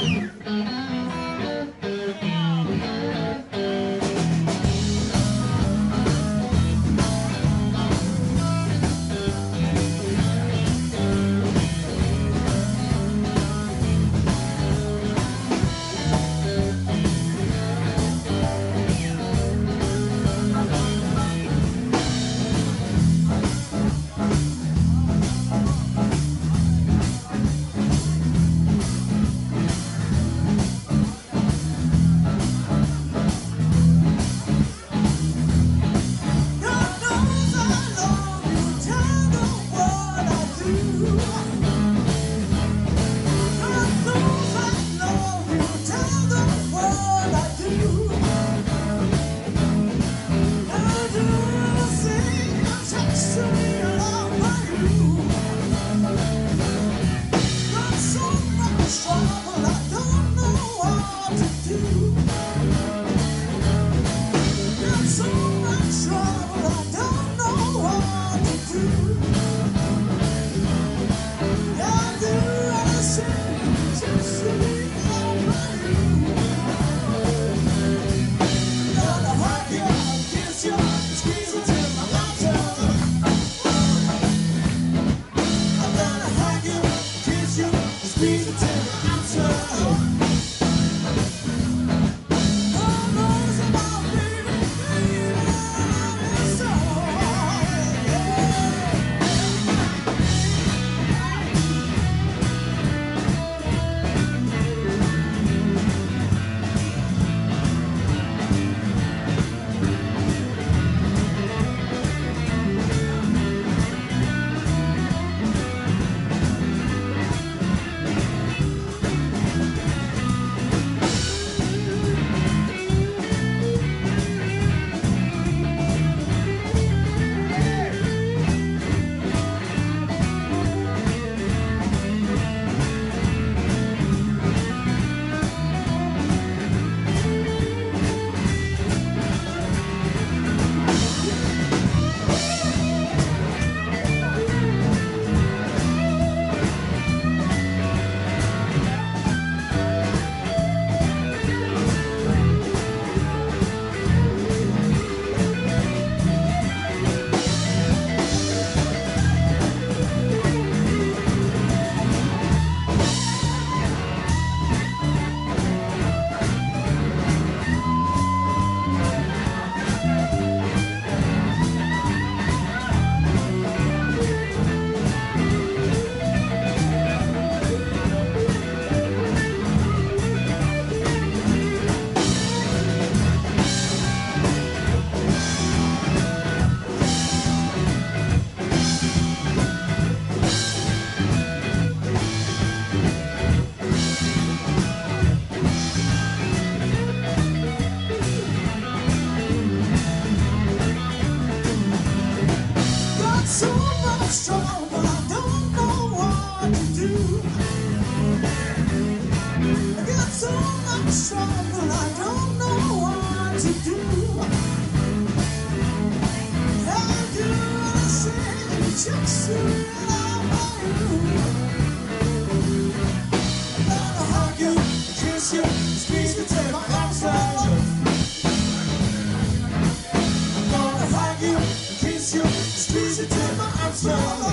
Música Kiss you, squeeze you, take my arms out. myself.